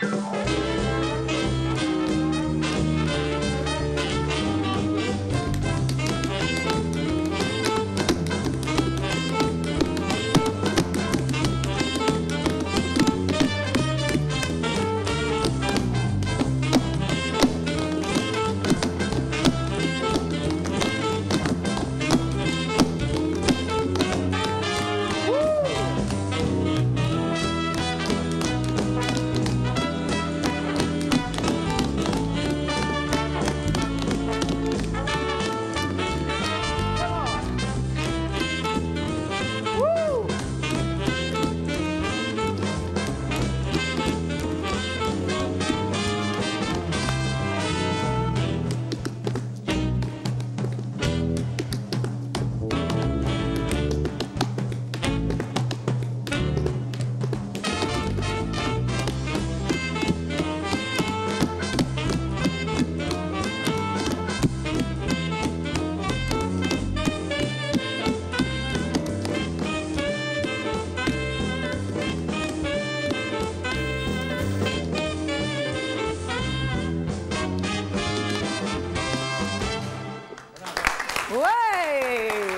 Bye. Way!